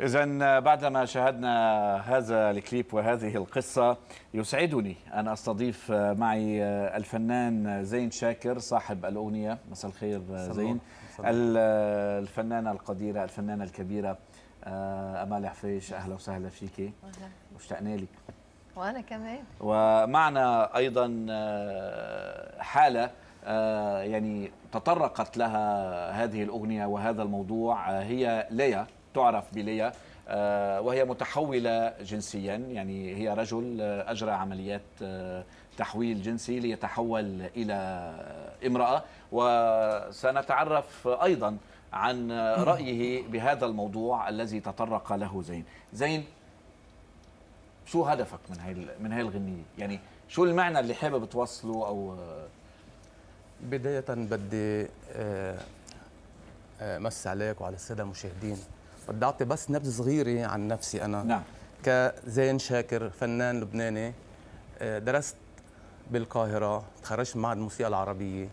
إذا بعدما شاهدنا هذا الكليب وهذه القصة يسعدني أن أستضيف معي الفنان زين شاكر صاحب الأغنية. مساء الخير زين. الفنانة القديرة الفنانة الكبيرة أمال حفيش أهلا وسهلا فيك. مشتاقنا لك. وأنا كمان. ومعنا أيضا حالة يعني تطرقت لها هذه الأغنية وهذا الموضوع هي ليا. تعرف بليا وهي متحولة جنسيا يعني هي رجل أجرى عمليات تحويل جنسي ليتحول إلى امرأة. وسنتعرف أيضا عن رأيه بهذا الموضوع الذي تطرق له زين. زين شو هدفك من هاي من هاي الغنية؟ يعني شو المعنى اللي حابب توصله أو بداية بدي مسي عليك وعلى السادة المشاهدين بدي أعطي بس نبذه صغيرة عن نفسي أنا. نعم. كزين شاكر فنان لبناني درست بالقاهرة تخرجت من معهد الموسيقى العربية.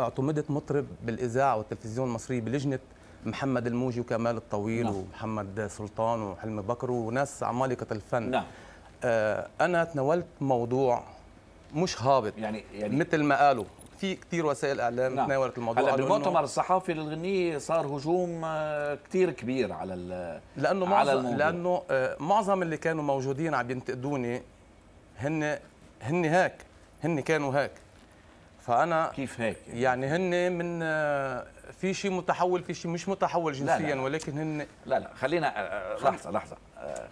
اعتمدت مطرب بالإذاعة والتلفزيون المصري بلجنة محمد الموجي وكمال الطويل نعم. ومحمد سلطان وحلمي بكر وناس عمالقه الفن نعم. أنا تناولت موضوع مش هابط. يعني يعني مثل ما قالوا. في كثير وسائل إعلام نعم. تناولت الموضوع هلا بالمؤتمر الصحفي للغنية صار هجوم كثير كبير على لأنه على معظم لأنه معظم اللي كانوا موجودين عم ينتقدوني هن هن هيك هن كانوا هيك فأنا كيف هيك؟ يعني, هن من في شيء متحول في شيء مش متحول جنسيا لا لا. ولكن هن لا لا خلينا لحظة لحظة.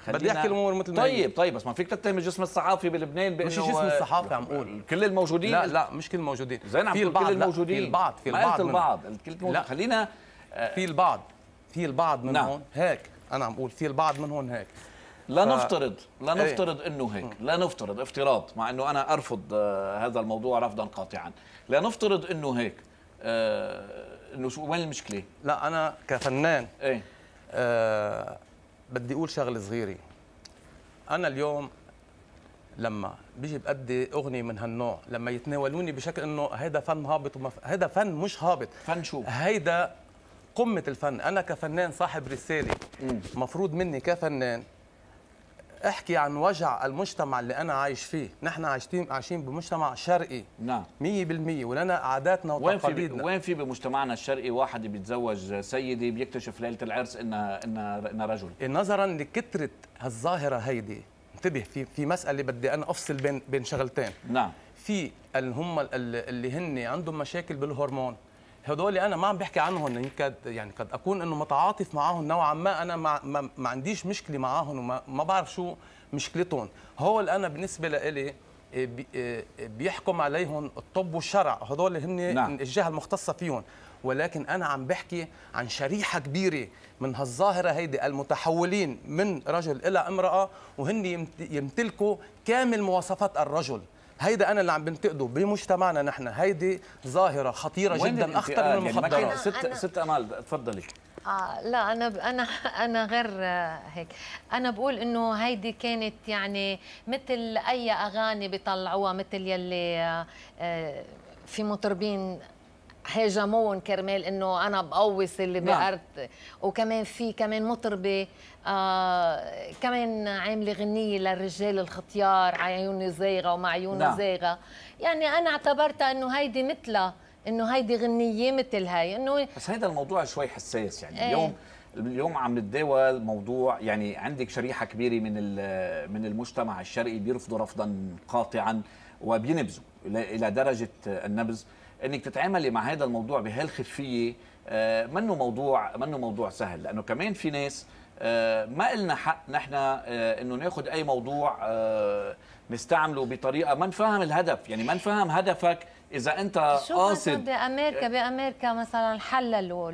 خلينا بدي أحكي الأمور مثل ما طيب طيب بس ما فيك تتهم الجسم الصحافي بلبنان بإنه مش الجسم الصحافي عم أقول. كل الموجودين لا لا مش كل الموجودين. زين عم في البعض كل الموجودين في البعض في البعض البعض البعض لا. خلينا في البعض في البعض منهم. نعم. هيك أنا عم بقول في البعض منهم هيك. لا ف... نفترض لا نفترض إيه؟ إنه هيك. لا نفترض افتراض مع إنه أنا أرفض هذا الموضوع رفضا قاطعا. لا نفترض إنه هيك. آه إنه شو وين المشكلة؟ لا أنا كفنان إيه. آه بدي أقول شغلة صغيرة. أنا اليوم لما بيجي بأدي أغنية من هالنوع لما يتناولوني بشكل إنه هيدا فن هابط ومف... هيدا فن مش هابط. فن شو؟ هيدا قمة الفن. أنا كفنان صاحب رسالة. مفروض مني كفنان احكي عن وجع المجتمع اللي أنا عايش فيه. نحن عايشين عايشين بمجتمع شرقي. نعم. 100% ولنا عاداتنا وتقاليدنا. وين في بمجتمعنا الشرقي واحد بيتزوج سيده بيكتشف ليلة العرس انها انها إنها رجل؟ نظرا لكثره هالظاهرة هيدي. انتبه في في مسألة بدي أنا أفصل بين بين شغلتين. نعم. في اللي هم اللي هن عندهم مشاكل بالهرمون. هدول أنا ما عم بحكي عنهم قد يعني قد أكون إنه متعاطف معهم نوعا ما. أنا ما, ما, ما عنديش مشكلة معهم وما ما بعرف شو مشكلتهم. هول أنا بالنسبة لإلي بيحكم عليهم الطب والشرع. هدول هن نعم. الجهة المختصة فيهم. ولكن أنا عم بحكي عن شريحة كبيرة من هالظاهرة هيدي المتحولين من رجل إلى امرأة وهن يمتلكوا كامل مواصفات الرجل. هيدا أنا اللي عم بنتقده بمجتمعنا نحن. هيدي ظاهرة خطيرة جدا أخطر من المخدرات. يعني ست ست أمال تفضلي. آه لا أنا أنا أنا غير هيك. أنا بقول إنه هيدي كانت يعني مثل أي أغاني بيطلعوها مثل يلي آه في مطربين هاجمون كرمال إنه أنا بقوص اللي بأرض. وكمان في كمان مطربة آه كمان عاملة غنية للرجال الختيار عيوني زايغة ومعيونه نعم. زايغة. يعني أنا اعتبرتها إنه هيدي مثلها إنه هيدي غنية مثل هاي. إنه بس هذا الموضوع شوي حساس. يعني إيه؟ اليوم اليوم عم نتداول موضوع يعني عندك شريحة كبيرة من من المجتمع الشرقي بيرفضوا رفضا قاطعا وبينبذوا إلى درجة النبذ. إنك تتعاملي مع هذا الموضوع بهالخفية منه موضوع منه موضوع سهل لأنه كمان في ناس ما لنا حق نحن إنه ناخذ أي موضوع نستعمله بطريقة ما نفهم الهدف. يعني ما نفهم هدفك إذا أنت قاصد. بأمريكا؟ بأمريكا مثلا حللوا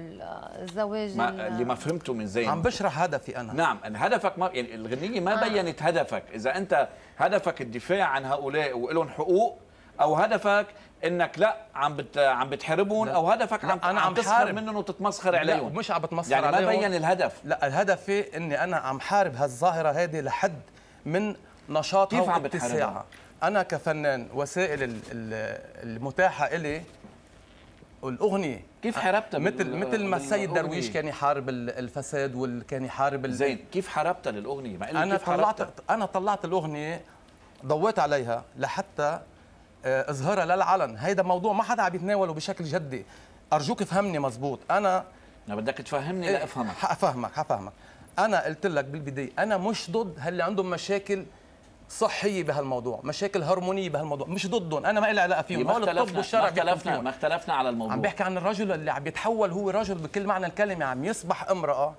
الزواج ما اللي ما فهمته من زين. عم بشرح هدفي أنا. نعم هدفك ما يعني الغنية ما آه. بينت هدفك. إذا أنت هدفك الدفاع عن هؤلاء ولهم حقوق أو هدفك إنك لا عم بت عم بتحاربهم أو هدفك عم أنا عم تسخر منهم وتتمسخر عليهم. مش عم بتمسخر يعني عليهم. ما بين الهدف. لا الهدف إني أنا عم حارب هالظاهرة هذه لحد من نشاطها كيف عم واتساعها. أنا كفنان وسائل المتاحة إلي والاغنيه كيف حاربتها مثل مثل ما السيد؟ درويش كان يحارب ال- الفساد وكان يحارب زين كيف حاربتها للأغنية؟ ما أنا كيف طلعت؟ أنا طلعت الأغنية ضويت عليها لحتى اظهرها للعلن هيدا موضوع ما حدا عم يتناوله بشكل جدي. أرجوك افهمني مزبوط. أنا أنا بدك تفهمني لافهمك حافهمك حافهمك أنا قلت لك بالبداية أنا مش ضد هاللي عندهم مشاكل صحية بهالموضوع مشاكل هرمونية بهالموضوع. مش ضدهم. أنا ما لي علاقة فيهم. ما الطب اختلفنا ما اختلفنا. ما اختلفنا على الموضوع. عم بحكي عن الرجل اللي عم يتحول هو رجل بكل معنى الكلمة عم يصبح امرأة.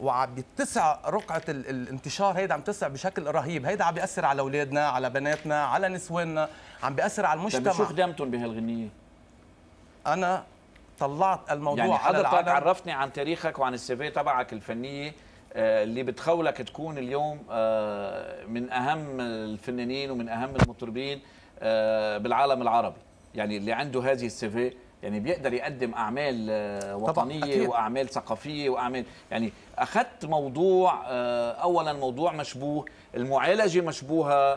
وعم بيتسع رقعة ال- الانتشار. هيدا عم تسع بشكل رهيب. هيدا عم بيأثر على أولادنا على بناتنا على نسواننا عم بيأثر على طيب شو المجتمع خدمتهم بهالغنية؟ أنا طلعت الموضوع يعني على حضرتك عرفتني عن تاريخك وعن السي في تبعك الفنية آه، اللي بتخولك تكون اليوم آه، من أهم الفنانين ومن أهم المطربين آه، بالعالم العربي. يعني اللي عنده هذه السي في يعني بيقدر يقدم أعمال آه، وطنية. وأعمال ثقافية وأعمال يعني أخذت موضوع آه، اولا موضوع مشبوه المعالجة مشبوهة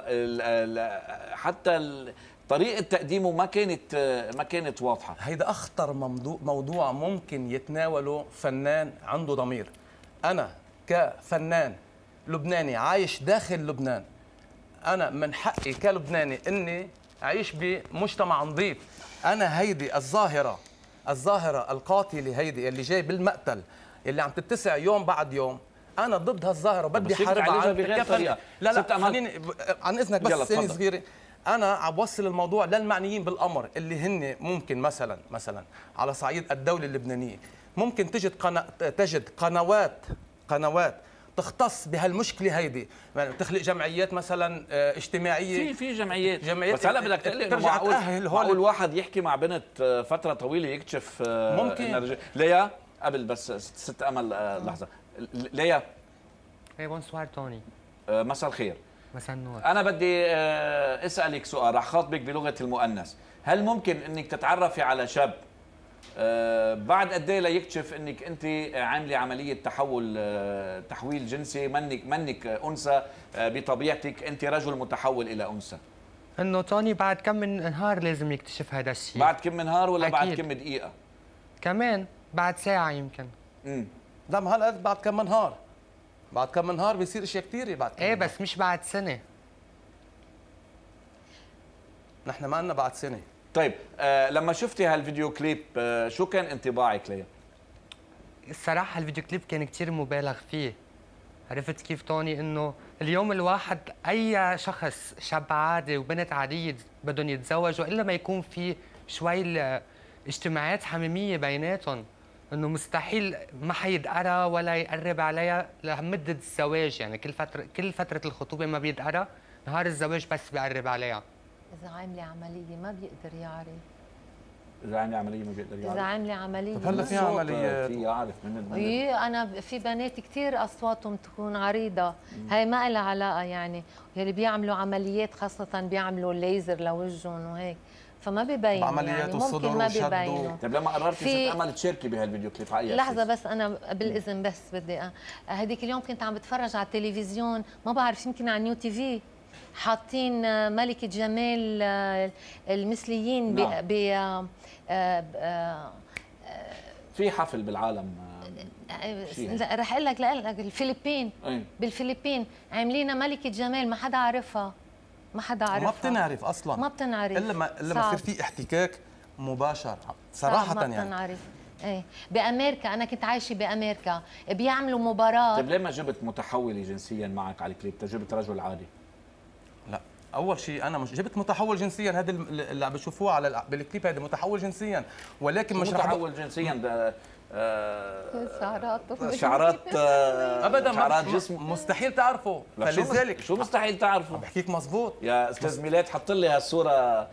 حتى طريقة تقديمه ما كانت آه، ما كانت واضحة. هيدا أخطر موضوع موضوع ممكن يتناوله فنان عنده ضمير. أنا كفنان لبناني عايش داخل لبنان أنا من حقي كلبناني إني أعيش بمجتمع نظيف. أنا هيدي الظاهرة الظاهرة القاتلة هيدي اللي جاي بالمقتل اللي عم تتسع يوم بعد يوم أنا ضد هالظاهرة بدي بس هيك حاربها تعالجها عن- بغير طريقة. لا لا. خليني عن إذنك بس ثانية تفضل. صغيرة أنا عم بوصل الموضوع للمعنيين بالأمر اللي هن ممكن مثلا مثلا على صعيد الدولة اللبنانية ممكن تجد قنا... تجد قنوات قنوات تختص بهالمشكلة هيدي. يعني تخلق جمعيات مثلا آه، اجتماعية. في في جمعيات. جمعيات بس هلا بدك تقول لي معقول معقول واحد يحكي مع بنت آه، فترة طويلة يكتشف آه، ممكن. ليا قبل بس ست, أمل لحظة. ليا. إيه bonsoir طوني مساء الخير. مساء النور. أنا بدي أسألك سؤال رح خاطبك بلغة المؤنث. هل ممكن إنك تتعرفي على شاب؟ آه، بعد قد إيه ليكتشف إنك أنت عاملة عملية تحول آه، تحويل جنسي منك منك أنثى آه، بطبيعتك أنت رجل متحول إلى أنثى؟ إنه طوني بعد كم من نهار لازم يكتشف هذا الشيء. بعد كم من نهار ولا بعد أكيد. كم دقيقة؟ كمان بعد ساعة يمكن. امم لا ما هلأ بعد كم نهار؟ بعد كم نهار بيصير إشياء كثيره بعد كم إيه. بس مش بعد سنة. نحن ما لنا بعد سنة. طيب آه لما شفتي هالفيديو كليب آه شو كان انطباعك ليه؟ الصراحة الفيديو كليب كان كتير مبالغ فيه. عرفت كيف توني؟ إنه اليوم الواحد أي شخص شاب عادي وبنت عادية بدهم يتزوجوا إلا ما يكون في شوي اجتماعات حميمية بيناتهم. إنه مستحيل ما حيتقرأ ولا يقرب عليها لمدة الزواج. يعني كل فترة كل فترة الخطوبة ما بيتقرأ نهار الزواج بس بيقرب عليها. إذا عامله عملية ما بيقدر يعرف. إذا عامله عملية ما بيقدر إذا يعرف عامله عملية طب هلا في عمليات. في يعرف من من إيه أنا في بنات كثير أصواتهم تكون عريضة. هاي ما لها علاقة يعني. يلي بيعملوا عمليات خاصة بيعملوا ليزر لوجههم وهيك. فما ببينوا بعمليات يعني. ممكن ما ببينوا. طيب لما قررتي في- ست امل تشاركي بهال video clip على أساس؟ بس أنا بالإذن بس بدي هديك اليوم كنت عم بتفرج على التلفزيون. ما بعرف يمكن على New TV. حاطين ملكة جمال آه، المثليين ب نعم. ب آه، آه، في حفل بالعالم. لا، رح أقول لك لك الفلبين. إيه بالفلبين عاملين ملكة جمال ما حدا عارفها. ما حدا عارفها. ما بتنعرف أصلا. ما بتنعرف. إلا ما إلا ما. يصير في احتكاك مباشر صراحة ما يعني. بتنعرف. إيه. بأمريكا أنا كنت عايشة بأمريكا. بيعملوا مباراة. طيب ليه ما جبت متحولة جنسيا معك على الكليب؟ جبت رجل عادي. أول شيء أنا مش جبت متحول جنسيا هذا اللي عم بتشوفوه على بالكليب هذا متحول جنسيا. ولكن مش متحول جنسيا؟ ده آه، شعرات شعرات آه، ابدا شعرات جسم. مستحيل تعرفه. فلذلك شو مستحيل تعرفه؟ بحكيك مزبوط. يا أستاذ ميلاد حط لي هالصورة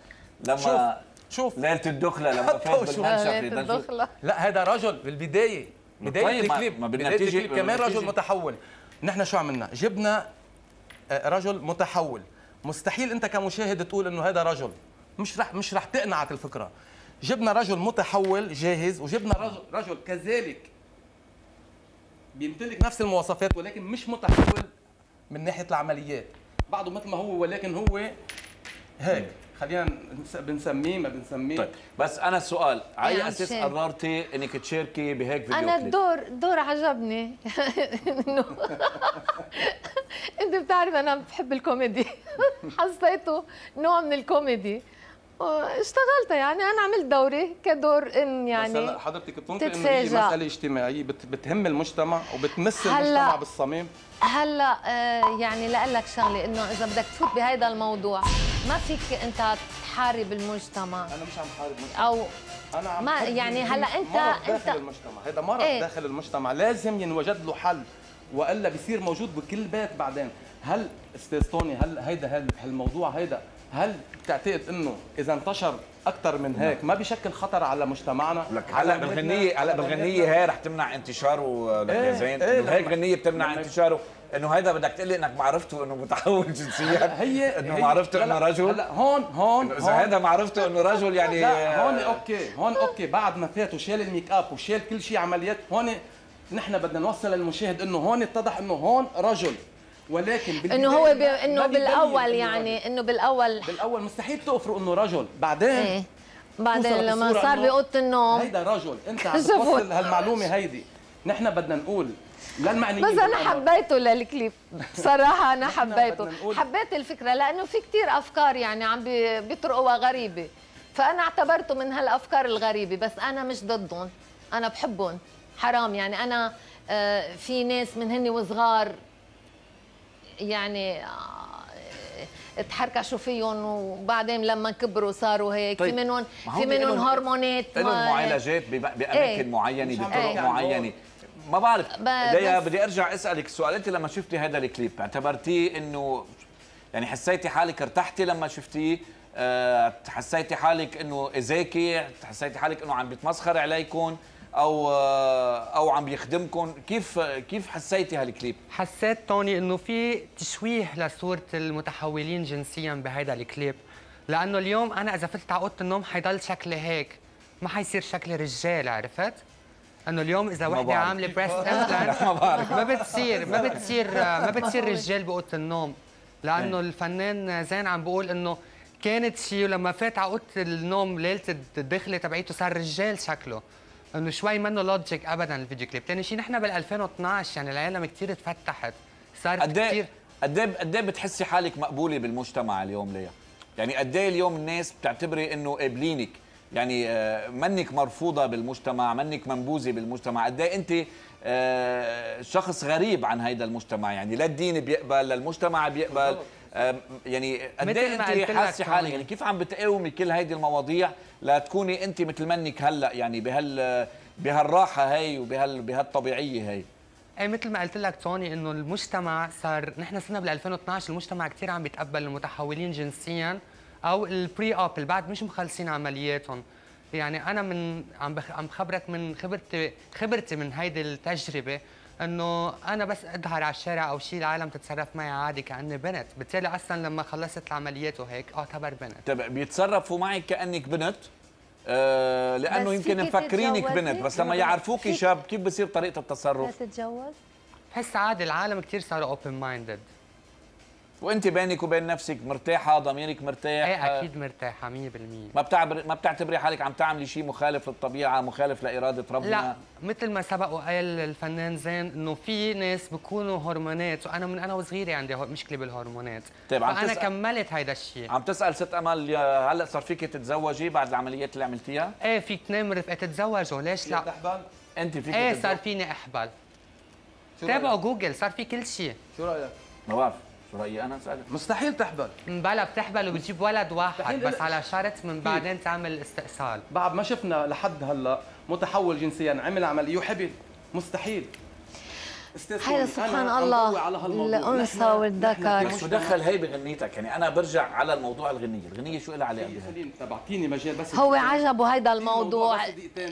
شوف لما شوف ليلة الدخلة لما فات وشوف. بالمنشف بدنا نشوف. الدخلة. لا هذا رجل بالبداية بداية طيب، ما- الكليب. ما بدنا بداية تيجي- كمان رجل. متحول. نحن شو عملنا؟ جبنا آه، رجل متحول. مستحيل انت كمشاهد تقول انه هذا رجل. مش رح مش رح تقنعك الفكرة. جبنا رجل متحول جاهز وجبنا رجل رجل كذلك بيمتلك نفس المواصفات ولكن مش متحول من ناحية العمليات. بعده مثل ما هو ولكن هو هيك. خلينا نس- بنسميه ما بنسميه. طيب بس أنا السؤال على أي أساس قررتي إنك تشاركي بهيك فيديو أنا؟ الدور دور عجبني. إنه أنت بتعرف أنا بحب الكوميدي. حسيته نوع من الكوميدي. اشتغلت يعني أنا عملت دوري كدور إن بس يعني هلا حضرتك بتنطق إنه هي. مسألة اجتماعية بت- بتهم المجتمع وبتمس هلا- المجتمع بالصميم. هلا آه، يعني لأقول لك شغلة إنه إذا بدك تفوت بهذا الموضوع ما فيك أنت تحارب المجتمع. أنا مش عم حارب المجتمع. أو أنا عم ما- يعني مرض هلا أنت- داخل أنت- المجتمع. هذا مرض إيه؟ داخل المجتمع. لازم ينوجد له حل وإلا بيصير موجود بكل بيت بعدين. هل أستاذ توني هل هيدا هل هالموضوع هيدا هل بتعتقد إنه إذا انتشر أكثر من هيك ما بيشكل خطر على مجتمعنا؟ لك على هلا بالغنيه هلأ على بالغنية؟ هي رح تمنع انتشاره لك يا إيه، زين. إيه، إنه هيك غنية بتمنع انتشاره. إنه هيدا بدك تقول لي إنك معرفته إنه متحول جنسيا. هي إنه معرفته إنه رجل. هلأ هون هون إذا هذا معرفته إنه رجل يعني لا هون أوكي هون أوكي. بعد ما فات وشال الميك أب وشال كل شيء عمليات هون نحن بدنا نوصل للمشاهد إنه هون اتضح إنه هون رجل. ولكن إنه هو بي... إنه بالأول يعني. إنه بالأول بالأول مستحيل تقفروا إنه رجل. بعدين إيه. بعدين توصل لما صار بأوضة النوم. هيدا رجل. أنت عم. بتوصل هالمعلومة هيدي. نحن بدنا نقول للمعنيين بس أنا. حبيته للكليب. بصراحه أنا حبيته. حبيت الفكرة لأنه في كتير أفكار يعني عم بي- بيطرقوها غريبة. فأنا اعتبرته من هالأفكار الغريبة بس أنا مش ضدهم. أنا بحبهم. حرام يعني. أنا آه، في ناس من هن وصغار يعني آه، تحركشوا فيهم وبعدين لما كبروا صاروا هيك. طيب، في منهم في منهم هرمونات لهم معالجات بب- بأماكن إيه. معينه بطرق معينة. ما بعرف ب- ليا بس- بدي أرجع أسألك السؤال أنت لما شفتي هذا الكليب اعتبرتيه إنه يعني حسيتي حالك ارتحتي لما شفتيه؟ أه حسيتي حالك إنه اذاكي حسيتي حالك إنه عم بيتمسخر عليكم أو أو عم بيخدمكم كيف كيف حسيتي هالكليب؟ حسيت توني إنه في تشويه لصورة المتحولين جنسيا بهيدا الكليب. لأنه اليوم أنا إذا فلت على أوضة النوم حيضل شكلي هيك. ما حيصير شكلي رجال عرفت؟ إنه اليوم إذا وحدة. عاملة breast implant ما بعرف. ما بتصير ما بتصير ما بتصير رجال بأوضة النوم. لأنه الفنان زين عم بقول إنه كانت شيء ولما فات على أوضة النوم ليلة الدخلة تبعيته صار رجال شكله. إنه شوي منه لوجيك ابدا الفيديو كليب، ثاني شيء نحن بال 2012 يعني العالم كثير تفتحت. صار قد كثير قد إيه قد إيه بتحسي حالك مقبولة بالمجتمع اليوم ليا؟ يعني قد إيه اليوم الناس بتعتبري إنه قابلينك؟ يعني آه، منك مرفوضة بالمجتمع، منك منبوذة بالمجتمع، قد إيه أنت آه، شخص غريب عن هيدا المجتمع، يعني لا الدين بيقبل، لا المجتمع بيقبل. يعني قد إيه انت حاسة حالك. يعني كيف عم بتقاومي كل هيدي المواضيع لتكوني انت مثل منك هلأ يعني بهال بهالراحة هي وبهال بهالطبيعية هي إيه مثل ما قلت لك توني إنه المجتمع صار نحن صرنا بال 2012 المجتمع كثير عم بيتقبل المتحولين جنسيا أو البري اب اللي بعد مش مخلصين عملياتهم يعني أنا من عم. عم خبرك من خبرتي خبرتي من هيدي التجربة إنه أنا بس اظهر على الشارع أو شيء العالم تتصرف معي عادي كأني بنت. بالتالي أصلا لما خلصت العمليات وهيك أعتبر بنت. طيب بيتصرفوا معك كأنك بنت؟ آه لأنه يمكن مفكرينك؟ بنت بس لما يعرفوكي شاب كيف بصير طريقة التصرف؟ تتجوز؟ بحس عادي العالم كثير صاروا open-minded وانت بينك وبين نفسك مرتاحة ضميرك مرتاح؟ إيه أكيد مرتاحة 100% ما بتعبر ما بتعتبري حالك عم تعملي شيء مخالف للطبيعة مخالف لإرادة ربنا؟ لا مثل ما سبق وقال الفنان زين إنه في ناس بيكونوا هرمونات وأنا من أنا وصغيرة عندي مشكلة بالهرمونات. طيب، عم فأنا تسأل- كملت هيدا الشيء. عم تسأل ست أمل هلأ صار فيك تتزوجي بعد العمليات اللي عملتيها؟ إيه فيك تنام رفقه تتزوجوا ليش لا؟ تحبل أنت فيك إيه؟ صار فيني احبل شو تابعوا؟ جوجل صار في كل شيء. شو رأيك؟ ما بعرف شو رأيي أنا اسالك مستحيل تحبل. مبلا بتحبل وبتجيب ولد واحد بس إلا- على شرط من بعدين تعمل استئصال. بعد ما شفنا لحد هلأ متحول جنسيا عمل عمليه وحبل مستحيل. أنا سبحان الله، نحن- والذكر. شو دخل هي بغنيتك يعني أنا برجع على الموضوع الغنية. الغنية شو لها علاقه خليني- تعطيني مجال بس هو عجبه هيدا الموضوع.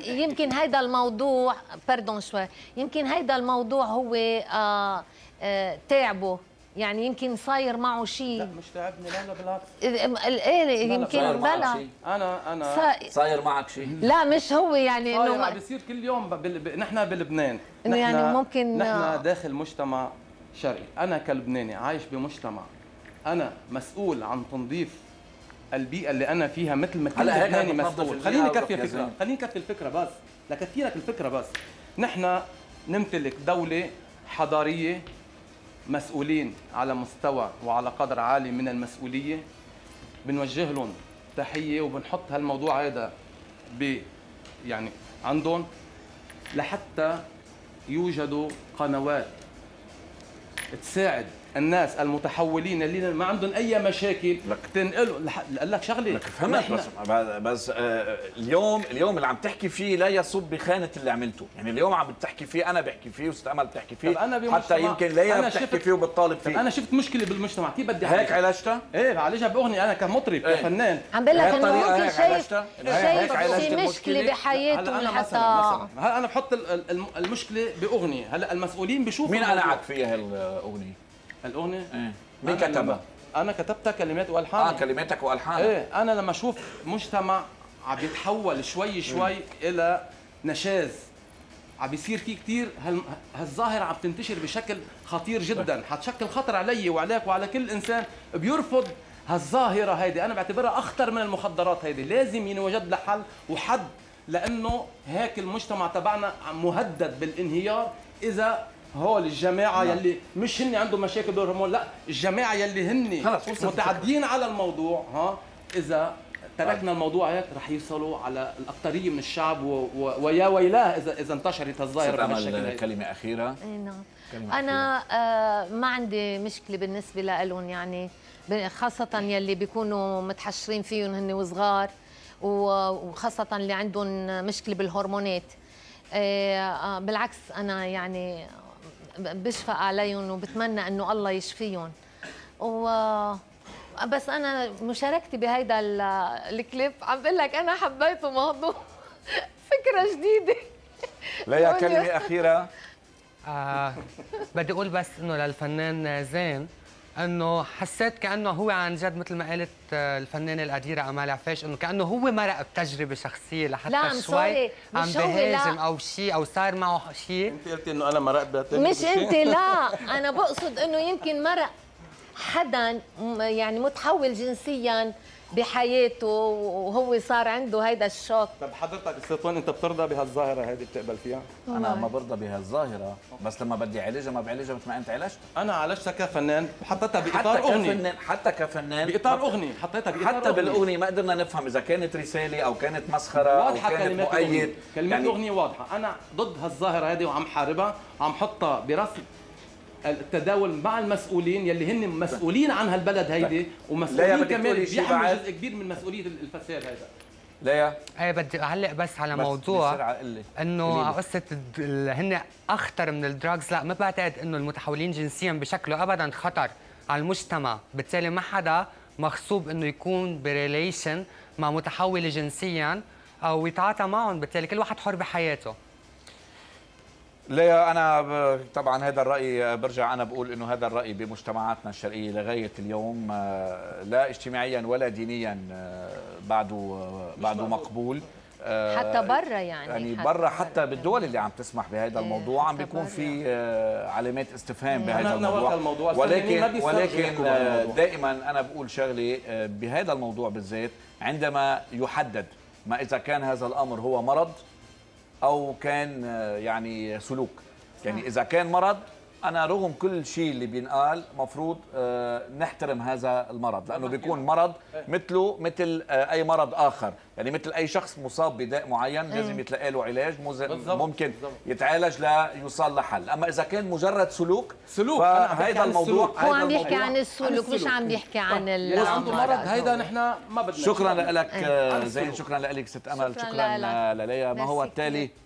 يمكن هيدا الموضوع باردون شوي. يمكن هيدا الموضوع هو آه آه تعبه. يعني يمكن صاير معه لا شيء مش تعبني لا لا بالعكس إيه لا، يمكن بلا. شيء؟ أنا أنا صا- صاير معك شيء. لا مش هو يعني صاير إنه ما- بيصير كل يوم ب... بال... ب... نحن بلبنان. نحن- يعني ممكن- نحن داخل مجتمع شرقي. أنا كلبناني عايش بمجتمع. أنا مسؤول عن تنظيف البيئة اللي أنا فيها مثل ما كل هلا هيك لبناني مسؤول. خليني كفي الفكرة. خليني كفي الفكرة بس. لكفي لك الفكرة بس. نحن نمتلك دولة حضارية مسؤولين على مستوى وعلى قدر عالي من المسؤولية بنوجه لهم تحية وبنحط هالموضوع هذا ب يعني عندهم لحتى يوجدوا قنوات تساعد الناس المتحولين اللي ما عندهم أي مشاكل. لك. تنقلوا. لح- قال لك شغلة. لك فهمت بس بس آه، اليوم اليوم اللي عم تحكي فيه لا يصب بخانة اللي عملته. يعني اليوم عم بتحكي فيه أنا بحكي فيه وست امل بتحكي فيه. أنا حتى يمكن ليا أنا بتحكي شفت- فيه وبتطالب فيه. أنا شفت مشكلة بالمجتمع. كيف بدي هيك اعالجها عالجتها إيه بعالجها باغنيه أنا كمطرب إيه. كفنان. عم بقول لك إنه ممكن شايف شايف في؟ مشكلة هلا بحياته مثلا هلا أنا بحط ال- ال- الم- المشكلة بأغنية؟ هلا المسؤولين بيشوفوا مين. قنعك فيها هالأغنية؟ الأغنية؟ إيه. مين أنا كتبها؟ أنا كتبتها كلمات آه والحان كلماتك والحانك إيه أنا لما أشوف مجتمع عم يتحول شوي شوي إلى نشاز عم بيصير في كثير هال... هالظاهرة عم تنتشر بشكل خطير جدا. حتشكل خطر علي وعليك وعلى كل إنسان بيرفض هالظاهرة هيدي. أنا بعتبرها أخطر من المخدرات هيدي. لازم ينوجد لها حل وحد لأنه هيك المجتمع تبعنا مهدد بالانهيار إذا هول الجماعة نعم. يلي مش هن عندهم مشاكل بالهرمون لا الجماعة يلي هن متعدين على الموضوع ها إذا تركنا الموضوع هيك رح يوصلوا على الاكثريه من الشعب و... و... ويا ويلاه اذا إذا انتشرت هالظاهره ست بهالشكل كلمة أخيرة. نعم. كلمة أنا آه ما عندي مشكلة بالنسبة لهم يعني خاصة يلي بيكونوا متحشرين فيهم هن وصغار وخاصة اللي عندهم مشكلة بالهرمونات. آه بالعكس أنا يعني بشفق عليهم وبتمنى إنه الله يشفيهم. و بس أنا مشاركتي بهيدا ال- الكليب عم بقول لك أنا حبيته موضوع فكرة جديدة. ليا قولي. كلمة أخيرة. آه بدي أقول بس إنه للفنان زين إنه حسيت كأنه هو عن جد مثل ما قالت آه، الفنانة القديرة أمال عفاش إنه كأنه هو مرق بتجربة شخصية لحتى لا، شوي sorry. عم. بهاجم أو شيء أو صار معه شيء أنت قلتي إنه أنا مرقت بهالتاني مش أنت لا أنا بقصد إنه يمكن مرق حدا يعني متحول جنسيا بحياته وهو صار عنده هيدا الشوك طب حضرتك أستاذ انت بترضى بهالظاهرة هيدي بتقبل فيها؟ أنا ما برضى بهالظاهرة بس لما بدي اعالجها ما بعالجها مثل ما أنت عالجتها أنا عالجتها كفنان حطيتها حتى باطار أغنية. كفنان حتى كفنان. بإطار أغنية حطيتها بإطار حتى بالأغنية ما قدرنا نفهم إذا كانت رسالة أو كانت مسخرة أو واضحة كانت كلمات مؤيد. كلمات يعني الاغنيه واضحة. أنا ضد هالظاهرة هذه وعم حاربها عم حطها براس التداول مع المسؤولين يلي هن مسؤولين عن هالبلد هيدي ومسؤولين كمان بيحملوا؟ جزء كبير من مسؤولية الفساد هيدا. ليا إيه بدي أعلق بس على بس موضوع. إنه قصة هن أخطر من ال drugs لا ما بعتقد إنه المتحولين جنسيا بشكله ابدا خطر على المجتمع. بالتالي ما حدا مغصوب إنه يكون ب relation مع متحول جنسيا أو يتعاطى معهم. بالتالي كل واحد حر بحياته. ليا أنا ب- طبعا هذا الرأي برجع أنا بقول إنه هذا الرأي بمجتمعاتنا الشرقية لغاية اليوم آه، لا اجتماعيا ولا دينيا بعده آه، بعده مقبول آه، حتى برا يعني يعني برا. حتى بالدول اللي عم تسمح بهذا إيه، الموضوع عم بيكون. في آه، علامات استفهام إيه. بهذا الموضوع الموضوع ولكن ولكن دائما أنا بقول شغله بهذا الموضوع بالذات عندما يحدد ما إذا كان هذا الأمر هو مرض أو كان آه، يعني سلوك. يعني إذا كان مرض أنا رغم كل شيء اللي بينقال مفروض آه، نحترم هذا المرض لأنه بيكون مرض مثله مثل آه، أي مرض آخر يعني مثل أي شخص مصاب بداء معين لازم يتلقى له علاج ممكن. يتعالج ليوصل لحل أما إذا كان مجرد سلوك سلوك، فهيدا عن الموضوع. هو عم يحكي. عن السلوك مش. عم يحكي عن ال اللي عنده مرض المرض. هيدا نحن ما بدنا شكرا لك. آه، زين. شكرا لك ست أمل شكراً. لليا ما هو التالي كتير.